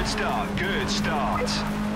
Good start, good start.